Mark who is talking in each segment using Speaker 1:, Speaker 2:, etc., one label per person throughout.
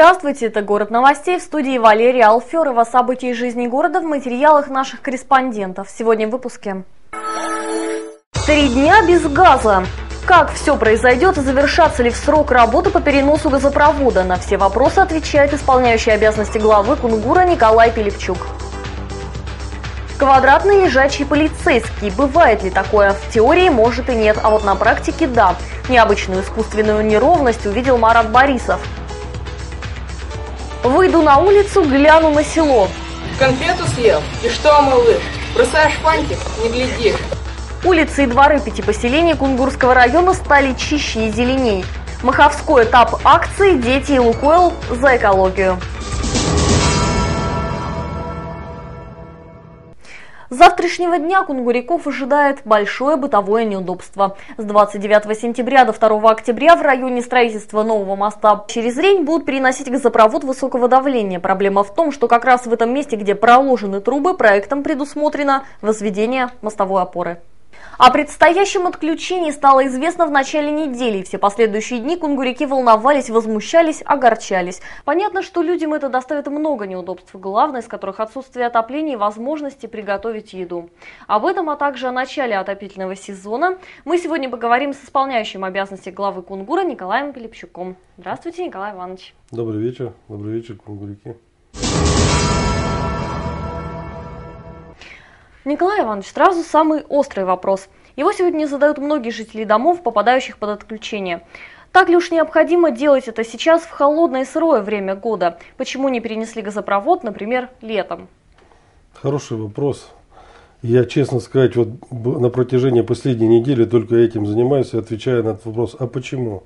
Speaker 1: Здравствуйте, это «Город новостей» в студии Валерия Алферова. События жизни города в материалах наших корреспондентов. Сегодня в выпуске. Три дня без газа. Как все произойдет и завершаться ли в срок работы по переносу газопровода? На все вопросы отвечает исполняющий обязанности главы Кунгура Николай Пилипчук. Квадратный лежачий полицейский. Бывает ли такое? В теории может и нет, а вот на практике да. Необычную искусственную неровность увидел Марат Борисов. Выйду на улицу, гляну на село.
Speaker 2: Конфету съел? И что, малыш, бросаешь фантик? Не глядишь.
Speaker 1: Улицы и дворы пяти поселений Кунгурского района стали чище и зеленей. Маховской этап акции «Дети и Лукойл за экологию». С завтрашнего дня кунгуряков ожидает большое бытовое неудобство. С 29 сентября до 2 октября в районе строительства нового моста через Рень будут переносить газопровод высокого давления. Проблема в том, что как раз в этом месте, где проложены трубы, проектом предусмотрено возведение мостовой опоры. О предстоящем отключении стало известно в начале недели. Все последующие дни кунгуряки волновались, возмущались, огорчались. Понятно, что людям это доставит много неудобств, главное из которых отсутствие отопления и возможности приготовить еду. Об этом, а также о начале отопительного сезона мы сегодня поговорим с исполняющим обязанности главы Кунгура Николаем Пилипчуком. Здравствуйте, Николай Иванович.
Speaker 3: Добрый вечер. Добрый вечер, кунгуряки.
Speaker 1: Николай Иванович, сразу самый острый вопрос. Его сегодня задают многие жители домов, попадающих под отключение. Так ли уж необходимо делать это сейчас в холодное и сырое время года? Почему не перенесли газопровод, например, летом?
Speaker 3: Хороший вопрос. Я, честно сказать, вот на протяжении последней недели только этим занимаюсь и отвечаю на этот вопрос. А почему?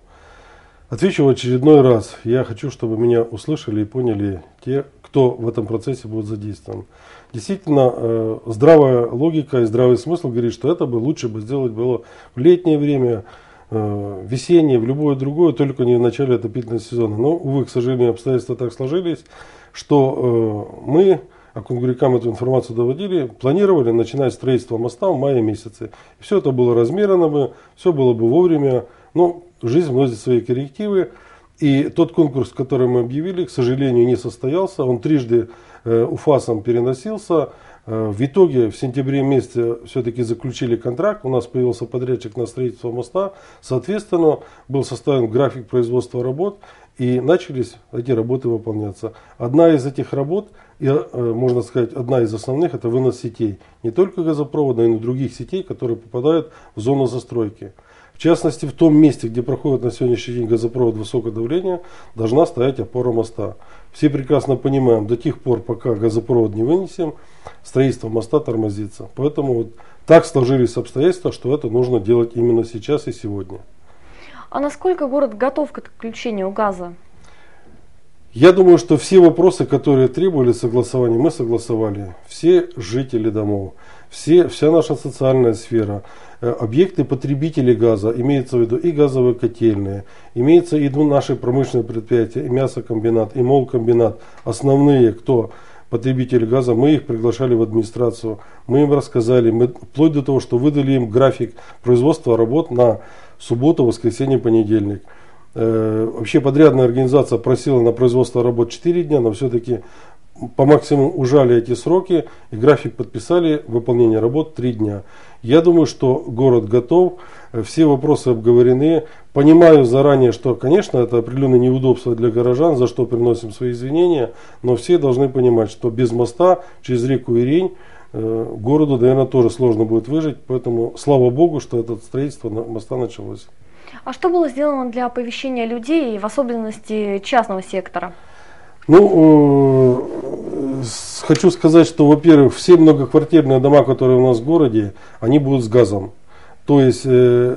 Speaker 3: Отвечу в очередной раз. Я хочу, чтобы меня услышали и поняли те, кто в этом процессе будет задействован. Действительно, э, здравая логика и здравый смысл говорит, что это бы лучше бы сделать было в летнее время, э, весеннее, в любое другое, только не в начале отопительного сезона. Но, увы, к сожалению, обстоятельства так сложились, что э, мы, а кунгурикам эту информацию доводили, планировали начинать строительство моста в мае месяце. Все это было размерено бы, все было бы вовремя, но жизнь вносит свои коррективы. И тот конкурс, который мы объявили, к сожалению, не состоялся. Он трижды э, УФАСом переносился. Э, в итоге в сентябре месяце все-таки заключили контракт. У нас появился подрядчик на строительство моста. Соответственно, был составлен график производства работ. И начались эти работы выполняться. Одна из этих работ, и, э, можно сказать, одна из основных, это вынос сетей. Не только газопровода, но и других сетей, которые попадают в зону застройки. В частности, в том месте, где проходит на сегодняшний день газопровод высокого давления, должна стоять опора моста. Все прекрасно понимаем, до тех пор, пока газопровод не вынесем, строительство моста тормозится. Поэтому вот так сложились обстоятельства, что это нужно делать именно сейчас и сегодня.
Speaker 1: А насколько город готов к отключению газа?
Speaker 3: Я думаю, что все вопросы, которые требовали согласования, мы согласовали. Все жители домов, все, вся наша социальная сфера, э, объекты потребителей газа, имеется в виду и газовые котельные, имеется в виду наши промышленные предприятия, и мясокомбинат, и молкомбинат, основные, кто? Потребители газа, мы их приглашали в администрацию, мы им рассказали, мы, вплоть до того, что выдали им график производства работ на субботу, воскресенье, понедельник. Э, вообще подрядная организация просила на производство работ 4 дня, но все-таки по максимуму ужали эти сроки и график подписали выполнение работ 3 дня. Я думаю, что город готов, э, все вопросы обговорены. Понимаю заранее, что, конечно, это определенное неудобство для горожан, за что приносим свои извинения, но все должны понимать, что без моста через реку Ирень э, городу, наверное, тоже сложно будет выжить, поэтому слава богу, что это строительство моста началось.
Speaker 1: А что было сделано для оповещения людей, в особенности частного сектора?
Speaker 3: Ну, э, хочу сказать, что, во-первых, все многоквартирные дома, которые у нас в городе, они будут с газом. То есть э,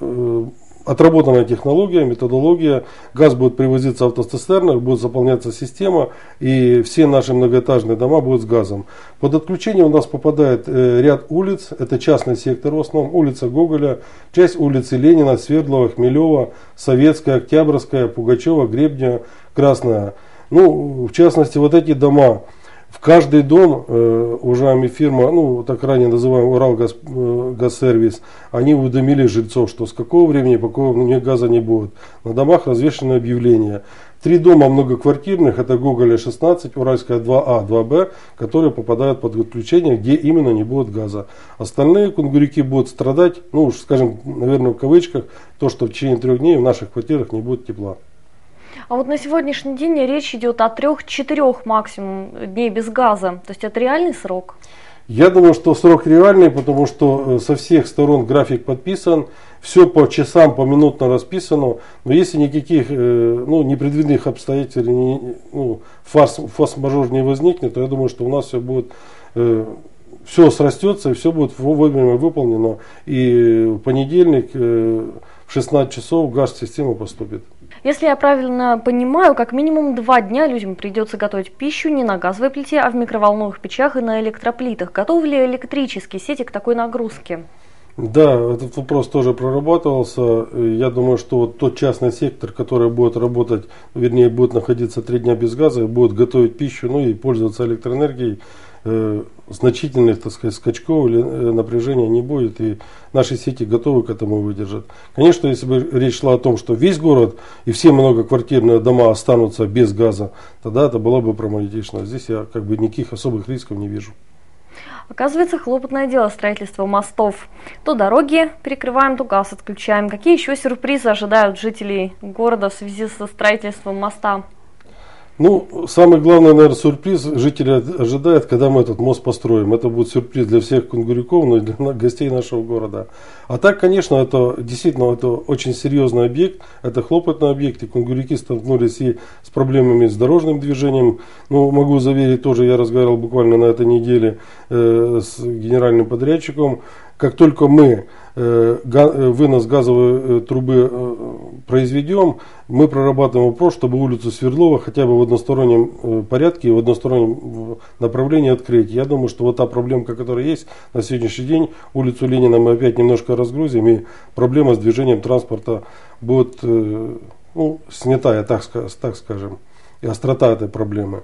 Speaker 3: э, отработанная технология, методология, газ будет привозиться в автоцистернах, будет заполняться система, и все наши многоэтажные дома будут с газом. Под отключение у нас попадает э, ряд улиц, это частный сектор в основном, улица Гоголя, часть улицы Ленина, Свердлова, Хмелева, Советская, Октябрьская, Пугачева, Гребня, Красная. Ну, в частности, вот эти дома, В каждый дом, э, уважаемая фирма, ну так ранее называемый Уралгаз э, они уведомили жильцов, что с какого времени, по какого у них газа не будет. На домах развешено объявление. Три дома многоквартирных, это Гоголя 16, Уральская 2А, 2Б, которые попадают под отключение, где именно не будет газа. Остальные кунгурики будут страдать, ну уж скажем, наверное, в кавычках, то, что в течение трех дней в наших квартирах не будет тепла.
Speaker 1: А вот на сегодняшний день речь идет о трех-четырех максимум дней без газа. То есть это реальный срок?
Speaker 3: Я думаю, что срок реальный, потому что э, со всех сторон график подписан, все по часам, по минутно расписано. Но если никаких э, ну, непредвиденных обстоятельств, ну, фарс, форс-мажор не возникнет, то я думаю, что у нас все будет э, все срастется и все будет вовремя выполнено. И в понедельник в 16 часов газ-система поступит.
Speaker 1: Если я правильно понимаю, как минимум два дня людям придется готовить пищу не на газовой плите, а в микроволновых печах и на электроплитах. Готовы ли электрические сети к такой нагрузке?
Speaker 3: Да, этот вопрос тоже прорабатывался. Я думаю, что вот тот частный сектор, который будет работать, вернее, будет находиться три дня без газа, будет готовить пищу, ну и пользоваться электроэнергией, значительных, так сказать, скачков или э, напряжения не будет, и наши сети готовы к этому выдержать. Конечно, если бы речь шла о том, что весь город и все многоквартирные дома останутся без газа, тогда это было бы проблематично. Здесь я как бы никаких особых рисков не вижу.
Speaker 1: Оказывается, хлопотное дело строительства мостов. То дороги перекрываем, то газ отключаем. Какие еще сюрпризы ожидают жителей города в связи со строительством моста?
Speaker 3: Ну, самый главный, наверное, сюрприз жители ожидают, когда мы этот мост построим. Это будет сюрприз для всех кунгуряков, но и для гостей нашего города. А так, конечно, это действительно это очень серьезный объект, это хлопотный объект, и кунгуряки столкнулись и с проблемами с дорожным движением. Ну, могу заверить, тоже я разговаривал буквально на этой неделе э, с генеральным подрядчиком. Как только мы Э, э, вынос газовой э, трубы произведем, мы прорабатываем вопрос, чтобы улицу Свердлова хотя бы в одностороннем порядке и в одностороннем направлении открыть. Я думаю, что вот та проблемка, которая есть на сегодняшний день, улицу Ленина мы опять немножко разгрузим, и проблема с движением транспорта будет ну, снята, так, так скажем, и острота этой проблемы.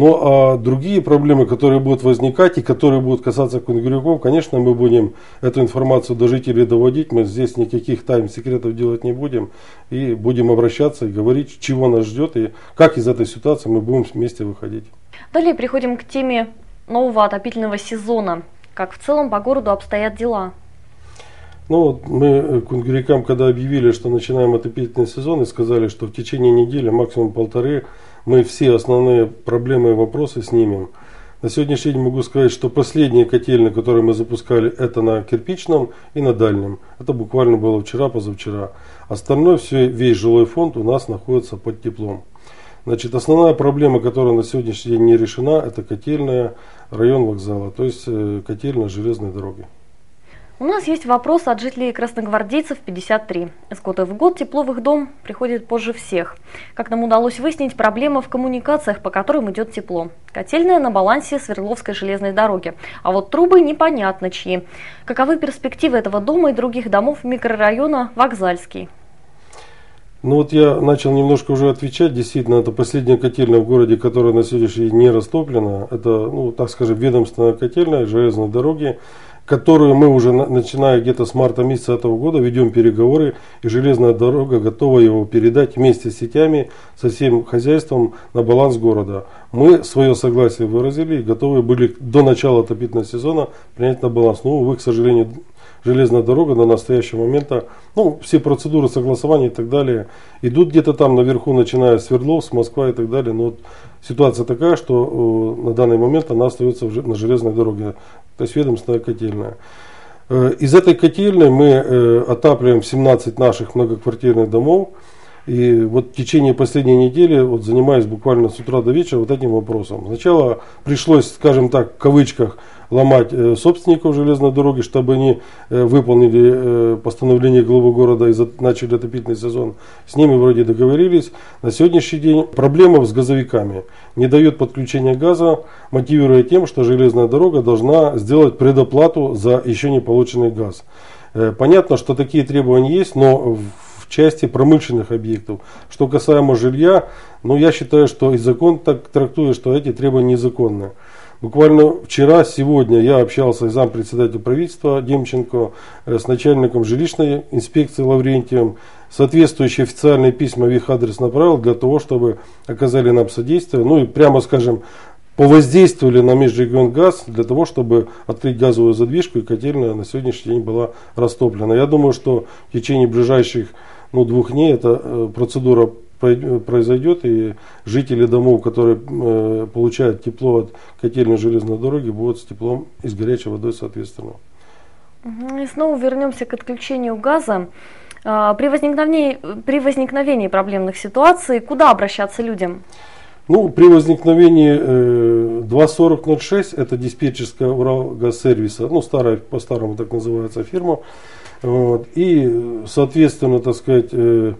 Speaker 3: Ну а другие проблемы, которые будут возникать и которые будут касаться кунгуряков, конечно, мы будем эту информацию до жителей доводить. Мы здесь никаких тайм-секретов делать не будем. И будем обращаться и говорить, чего нас ждет и как из этой ситуации мы будем вместе выходить.
Speaker 1: Далее переходим к теме нового отопительного сезона. Как в целом по городу обстоят дела?
Speaker 3: Ну мы кунгурякам, когда объявили, что начинаем отопительный сезон и сказали, что в течение недели, максимум полторы, мы все основные проблемы и вопросы снимем. На сегодняшний день могу сказать, что последние котельные, которые мы запускали, это на кирпичном и на дальнем. Это буквально было вчера, позавчера. Остальное, все, весь жилой фонд у нас находится под теплом. Значит, основная проблема, которая на сегодняшний день не решена, это котельная, район вокзала, то есть э, котельная железной дороги.
Speaker 1: У нас есть вопрос от жителей красногвардейцев 53. С года в год тепло в их дом приходит позже всех. Как нам удалось выяснить, проблема в коммуникациях, по которым идет тепло. Котельная на балансе Свердловской железной дороги. А вот трубы непонятно чьи. Каковы перспективы этого дома и других домов микрорайона Вокзальский?
Speaker 3: Ну вот я начал немножко уже отвечать. Действительно, это последняя котельная в городе, которая на сегодняшний день не растоплена. Это, ну, так скажем, ведомственная котельная железной дороги которую мы уже начиная где-то с марта месяца этого года ведем переговоры, и железная дорога готова его передать вместе с сетями, со всем хозяйством на баланс города. Мы свое согласие выразили и готовы были до начала отопительного сезона принять на баланс. Но, увы, к сожалению, железная дорога до настоящего момента, ну, все процедуры согласования и так далее идут где-то там наверху, начиная с Свердловск, Москва и так далее. Но вот ситуация такая, что э, на данный момент она остается на железной дороге, то есть ведомственная котельная. Э, из этой котельной мы э, отапливаем 17 наших многоквартирных домов. И вот в течение последней недели вот занимаюсь буквально с утра до вечера вот этим вопросом. Сначала пришлось, скажем так, в кавычках, ломать э, собственников железной дороги, чтобы они э, выполнили э, постановление главы города и начали отопительный сезон. С ними вроде договорились. На сегодняшний день проблема с газовиками. Не дает подключения газа, мотивируя тем, что железная дорога должна сделать предоплату за еще не полученный газ. Понятно, что такие требования есть, но в части промышленных объектов. Что касаемо жилья, ну я считаю, что и закон так трактует, что эти требования незаконные. Буквально вчера, сегодня я общался с зампредседателем правительства Демченко, э, с начальником жилищной инспекции Лаврентием. Соответствующие официальные письма в их адрес направил для того, чтобы оказали нам содействие. Ну и прямо скажем, повоздействовали на Межрегионгаз для того, чтобы открыть газовую задвижку и котельная на сегодняшний день была растоплена. Я думаю, что в течение ближайших ну, двух дней эта э, процедура произойдет, и жители домов, которые э, получают тепло от котельной железной дороги, будут с теплом и с горячей водой соответственно.
Speaker 1: И снова вернемся к отключению газа. А, при возникновении, при возникновении проблемных ситуаций куда обращаться людям?
Speaker 3: Ну, при возникновении э, 24006, это диспетчерская Уралгазсервиса, ну, старая, по-старому так называется фирма, вот, и, соответственно, так сказать, э,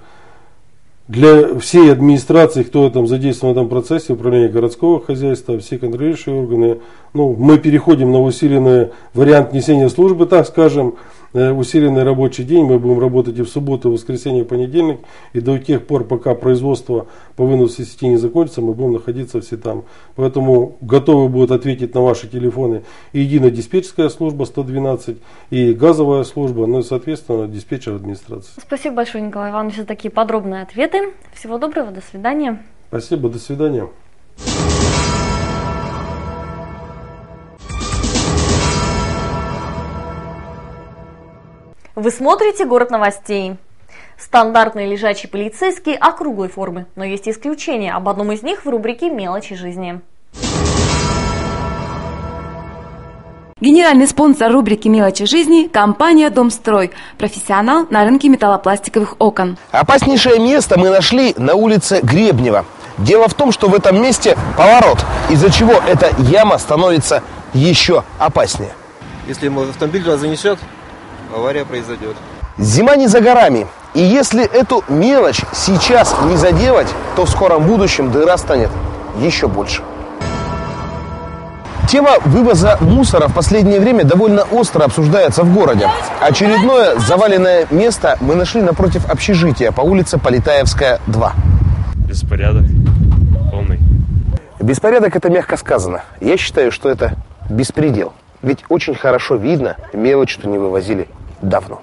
Speaker 3: для всей администрации, кто там задействован в этом процессе, управления городского хозяйства, все контролирующие органы, ну, мы переходим на усиленный вариант несения службы, так скажем, усиленный рабочий день. Мы будем работать и в субботу, и в воскресенье, и в понедельник. И до тех пор, пока производство по выносу сети не закончится, мы будем находиться все там. Поэтому готовы будут ответить на ваши телефоны и единая диспетчерская служба 112, и газовая служба, ну и, соответственно, диспетчер администрации.
Speaker 1: Спасибо большое, Николай Иванович, за такие подробные ответы. Всего доброго, до свидания.
Speaker 3: Спасибо, до свидания.
Speaker 1: Вы смотрите «Город новостей». Стандартный лежачий полицейский округлой формы, но есть исключения. Об одном из них в рубрике «Мелочи жизни».
Speaker 4: Генеральный спонсор рубрики «Мелочи жизни» – компания «Домстрой», профессионал на рынке металлопластиковых окон.
Speaker 5: Опаснейшее место мы нашли на улице Гребнева. Дело в том, что в этом месте поворот, из-за чего эта яма становится еще опаснее.
Speaker 6: Если автомобиль занесет, авария произойдет.
Speaker 5: Зима не за горами. И если эту мелочь сейчас не заделать, то в скором будущем дыра станет еще больше. Тема вывоза мусора в последнее время довольно остро обсуждается в городе. Очередное заваленное место мы нашли напротив общежития по улице Полетаевская, 2.
Speaker 7: Беспорядок полный.
Speaker 5: Беспорядок это мягко сказано. Я считаю, что это беспредел. Ведь очень хорошо видно мелочь, что не вывозили давно.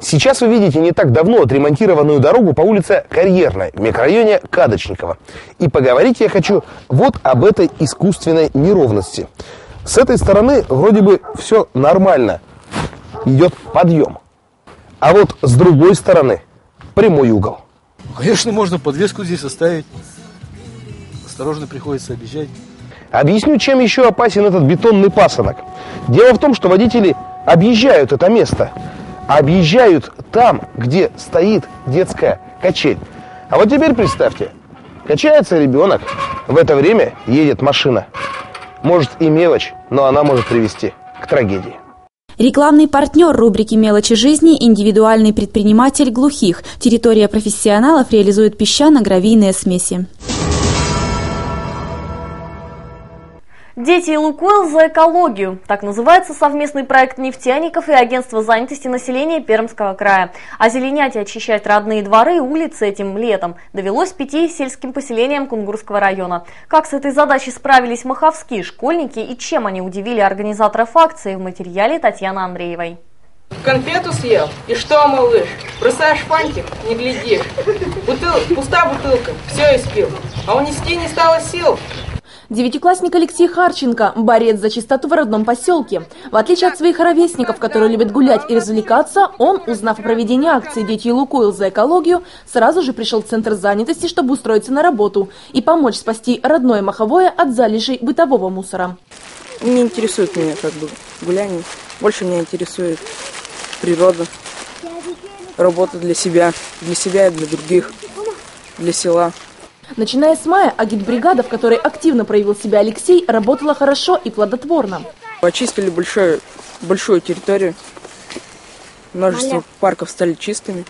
Speaker 5: Сейчас вы видите не так давно отремонтированную дорогу по улице Карьерной в микрорайоне Кадочникова. И поговорить я хочу вот об этой искусственной неровности. С этой стороны вроде бы все нормально, идет подъем. А вот с другой стороны прямой угол.
Speaker 6: Конечно, можно подвеску здесь оставить. Осторожно приходится объезжать.
Speaker 5: Объясню, чем еще опасен этот бетонный пасынок. Дело в том, что водители объезжают это место. Объезжают там, где стоит детская качель. А вот теперь представьте, качается ребенок, в это время едет машина. Может и мелочь, но она может привести к трагедии.
Speaker 4: Рекламный партнер рубрики «Мелочи жизни» – индивидуальный предприниматель глухих. Территория профессионалов реализует песчано-гравийные смеси.
Speaker 1: Дети и Лукойл за экологию. Так называется совместный проект нефтяников и агентства занятости населения Пермского края. Озеленять и очищать родные дворы и улицы этим летом довелось пяти сельским поселениям Кунгурского района. Как с этой задачей справились маховские школьники и чем они удивили организаторов акции в материале Татьяны Андреевой.
Speaker 2: Конфету съел? И что, малыш? Бросаешь фантик? Не глядишь. Бутыл... Пуста бутылка. Все испил. А унести не стало сил.
Speaker 8: Девятиклассник Алексей Харченко – борец за чистоту в родном поселке. В отличие от своих ровесников, которые любят гулять и развлекаться, он, узнав о проведении акции «Дети Лукойл за экологию», сразу же пришел в Центр занятости, чтобы устроиться на работу и помочь спасти родное маховое от залежей бытового мусора.
Speaker 9: Не интересует меня как бы гуляние. Больше меня интересует природа, работа для себя, для себя и для других, для села.
Speaker 8: Начиная с мая, агитбригада, в которой активно проявил себя Алексей, работала хорошо и плодотворно.
Speaker 9: Очистили большую, большую территорию. Множество Маля. парков стали чистыми.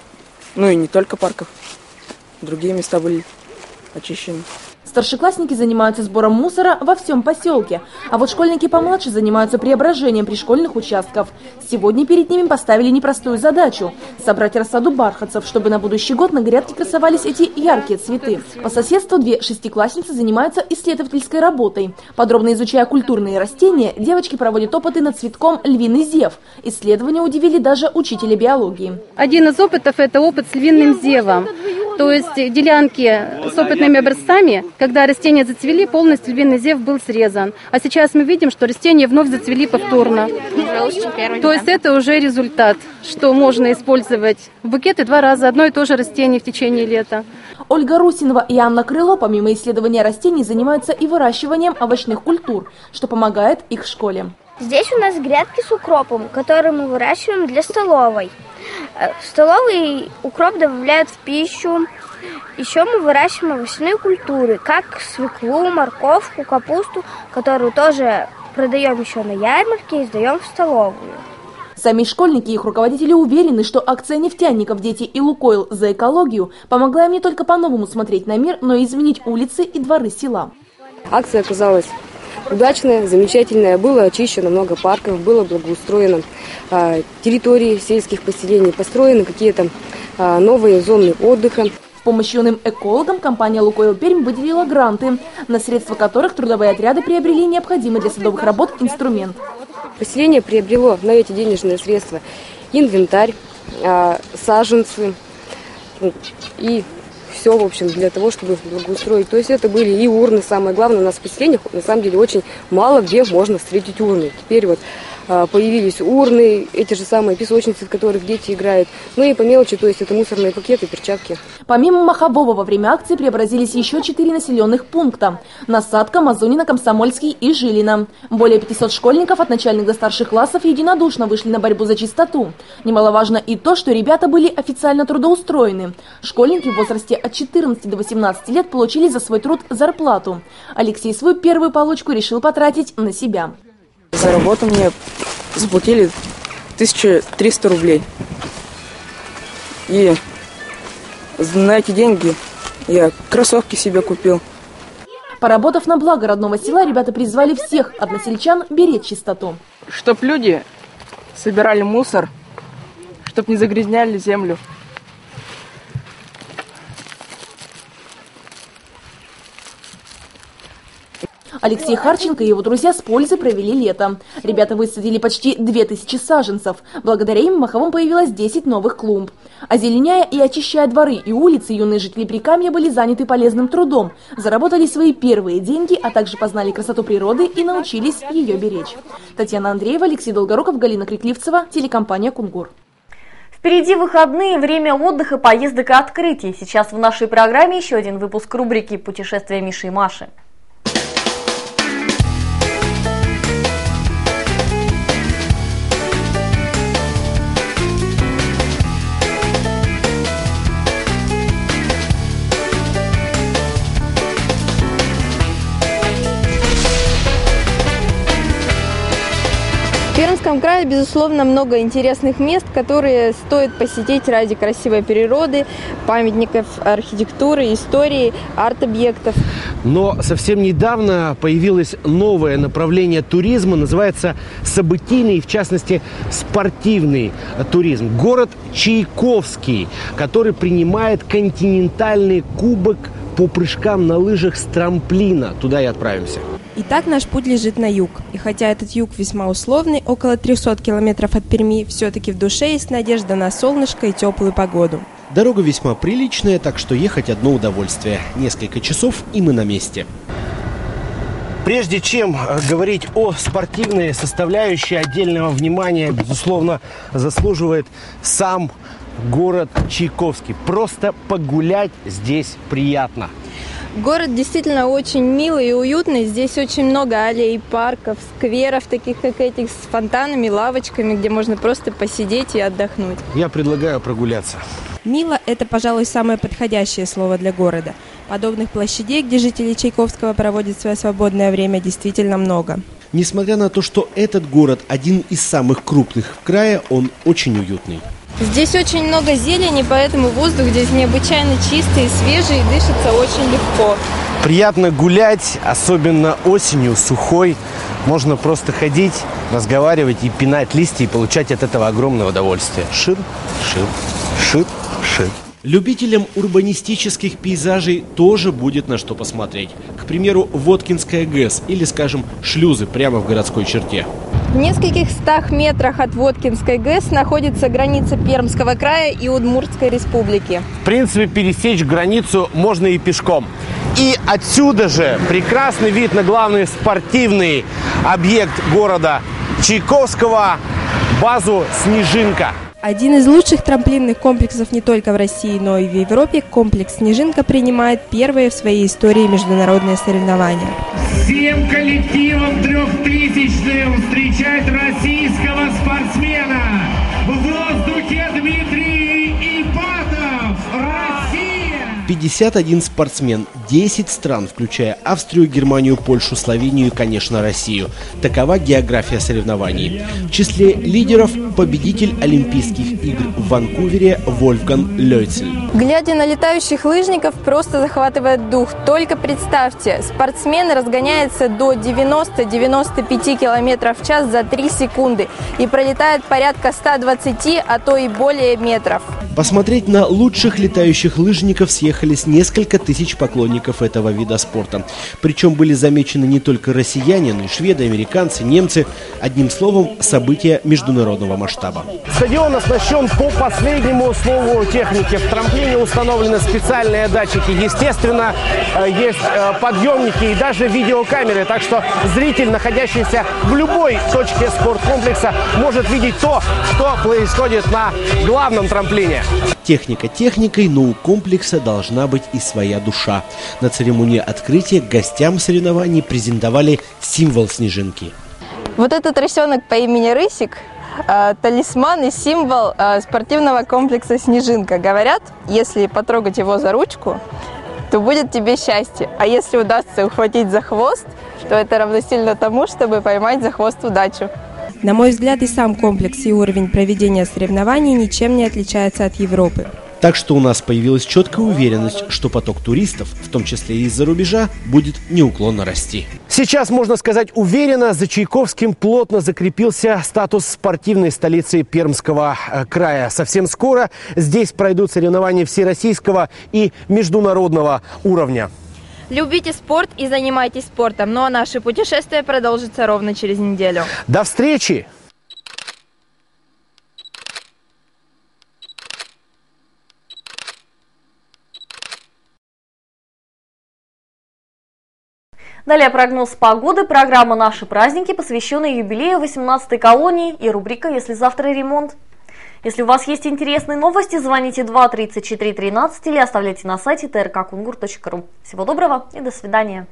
Speaker 9: Ну и не только парков. Другие места были очищены.
Speaker 8: Старшеклассники занимаются сбором мусора во всем поселке, а вот школьники помладше занимаются преображением пришкольных участков. Сегодня перед ними поставили непростую задачу – собрать рассаду бархатцев, чтобы на будущий год на грядке красовались эти яркие цветы. По соседству две шестиклассницы занимаются исследовательской работой. Подробно изучая культурные растения, девочки проводят опыты над цветком львиный зев. Исследования удивили даже учителя биологии.
Speaker 10: Один из опытов – это опыт с львиным зевом. То есть делянки с опытными образцами, когда растения зацвели, полностью львиный зев был срезан. А сейчас мы видим, что растения вновь зацвели повторно. То есть это уже результат, что можно использовать в букеты два раза одно и то же растение в течение лета.
Speaker 8: Ольга Русинова и Анна Крыло, помимо исследования растений, занимаются и выращиванием овощных культур, что помогает их школе.
Speaker 11: Здесь у нас грядки с укропом, которые мы выращиваем для столовой. Э, в столовый укроп добавляют в пищу. Еще мы выращиваем овощные культуры, как свеклу, морковку, капусту, которую тоже продаем еще на ярмарке и сдаем в столовую.
Speaker 8: Сами школьники и их руководители уверены, что акция нефтяников «Дети и Лукойл за экологию» помогла им не только по-новому смотреть на мир, но и изменить улицы и дворы села.
Speaker 12: Акция оказалась удачная, замечательная. Было очищено много парков, было благоустроено а, территории сельских поселений, построены какие-то а, новые зоны отдыха.
Speaker 8: С помощью юным экологам компания «Лукойл Пермь» выделила гранты, на средства которых трудовые отряды приобрели необходимый для садовых работ инструмент.
Speaker 12: Поселение приобрело на эти денежные средства инвентарь, а, саженцы и все, в общем, для того, чтобы благоустроить. То есть это были и урны, самое главное, у нас в поселениях на самом деле очень мало где можно встретить урны. Теперь вот появились урны, эти же самые песочницы, в которых дети играют. Ну и по мелочи, то есть это мусорные пакеты, перчатки.
Speaker 8: Помимо Махабова, во время акции преобразились еще четыре населенных пункта. Насадка, Мазунина, Комсомольский и Жилина. Более 500 школьников от начальных до старших классов единодушно вышли на борьбу за чистоту. Немаловажно и то, что ребята были официально трудоустроены. Школьники в возрасте от 14 до 18 лет получили за свой труд зарплату. Алексей свою первую получку решил потратить на себя.
Speaker 9: За работу мне заплатили 1300 рублей. И на эти деньги я кроссовки себе купил.
Speaker 8: Поработав на благо родного села, ребята призвали всех односельчан беречь чистоту.
Speaker 9: Чтоб люди собирали мусор, чтоб не загрязняли землю.
Speaker 8: Алексей Харченко и его друзья с пользой провели лето. Ребята высадили почти 2000 саженцев. Благодаря им в Маховом появилось 10 новых клумб. Озеленяя и очищая дворы и улицы, юные жители Прикамья были заняты полезным трудом, заработали свои первые деньги, а также познали красоту природы и научились ее беречь. Татьяна Андреева, Алексей Долгоруков, Галина Крикливцева, телекомпания «Кунгур».
Speaker 1: Впереди выходные, время отдыха, поездок и открытий. Сейчас в нашей программе еще один выпуск рубрики «Путешествия Миши и Маши».
Speaker 13: Пермском крае, безусловно, много интересных мест, которые стоит посетить ради красивой природы, памятников архитектуры, истории, арт-объектов.
Speaker 14: Но совсем недавно появилось новое направление туризма, называется событийный, в частности, спортивный туризм. Город Чайковский, который принимает континентальный кубок по прыжкам на лыжах с трамплина. Туда и отправимся.
Speaker 13: Итак, наш путь лежит на юг. И хотя этот юг весьма условный, около 300 километров от Перми, все-таки в душе есть надежда на солнышко и теплую погоду.
Speaker 14: Дорога весьма приличная, так что ехать одно удовольствие. Несколько часов, и мы на месте. Прежде чем э, говорить о спортивной составляющей, отдельного внимания, безусловно, заслуживает сам город Чайковский. Просто погулять здесь приятно.
Speaker 13: Город действительно очень милый и уютный. Здесь очень много аллей, парков, скверов, таких как этих, с фонтанами, лавочками, где можно просто посидеть и отдохнуть.
Speaker 14: Я предлагаю прогуляться.
Speaker 13: Мило – это, пожалуй, самое подходящее слово для города. Подобных площадей, где жители Чайковского проводят свое свободное время, действительно много.
Speaker 14: Несмотря на то, что этот город один из самых крупных в крае, он очень уютный.
Speaker 13: Здесь очень много зелени, поэтому воздух здесь необычайно чистый и свежий, и дышится очень легко.
Speaker 14: Приятно гулять, особенно осенью, сухой. Можно просто ходить, разговаривать и пинать листья и получать от этого огромное удовольствие. Шир, шир, шир, шир. Любителям урбанистических пейзажей тоже будет на что посмотреть. К примеру, Воткинская ГЭС или, скажем, шлюзы прямо в городской черте.
Speaker 13: В нескольких стах метрах от Воткинской ГЭС находится граница Пермского края и Удмуртской республики.
Speaker 14: В принципе, пересечь границу можно и пешком. И отсюда же прекрасный вид на главный спортивный объект города Чайковского – базу «Снежинка».
Speaker 13: Один из лучших трамплинных комплексов не только в России, но и в Европе, комплекс «Снежинка» принимает первые в своей истории международные соревнования.
Speaker 15: Всем коллективам трехтысячным встречать российского спортсмена в воздухе Дмитрий Ипатов, Россия!
Speaker 14: 51 спортсмен, 10 стран, включая Австрию, Германию, Польшу, Словению и, конечно, Россию. Такова география соревнований. В числе лидеров победитель Олимпийских игр в Ванкувере Вольфган Лёйцель.
Speaker 13: Глядя на летающих лыжников, просто захватывает дух. Только представьте, спортсмен разгоняется до 90-95 км в час за 3 секунды и пролетает порядка 120, а то и более метров.
Speaker 14: Посмотреть на лучших летающих лыжников съехались несколько тысяч поклонников этого вида спорта. Причем были замечены не только россияне, но и шведы, американцы, немцы. Одним словом, события международного масштаба. Стадион оснащен по последнему слову техники. В трамплине установлены специальные датчики. Естественно, э, есть э, подъемники и даже видеокамеры. Так что зритель, находящийся в любой точке спорткомплекса, может видеть то, что происходит на главном трамплине. Техника техникой, но у комплекса должна быть и своя душа. На церемонии открытия гостям соревнований презентовали символ снежинки.
Speaker 13: Вот этот рысенок по имени Рысик э, талисман и символ э, спортивного комплекса «Снежинка». Говорят, если потрогать его за ручку, то будет тебе счастье. А если удастся ухватить за хвост, то это равносильно тому, чтобы поймать за хвост удачу. На мой взгляд, и сам комплекс и уровень проведения соревнований ничем не отличается от Европы.
Speaker 14: Так что у нас появилась четкая уверенность, что поток туристов, в том числе и из-за рубежа, будет неуклонно расти. Сейчас, можно сказать уверенно, за Чайковским плотно закрепился статус спортивной столицы Пермского э, края. Совсем скоро здесь пройдут соревнования всероссийского и международного уровня.
Speaker 13: Любите спорт и занимайтесь спортом. Ну а наше путешествие продолжится ровно через неделю.
Speaker 14: До встречи!
Speaker 1: Далее прогноз погоды, программа «Наши праздники», посвященная юбилею 18-й колонии и рубрика «Если завтра ремонт». Если у вас есть интересные новости, звоните 2 34 13 или оставляйте на сайте trkkungur.ru. Всего доброго и до свидания.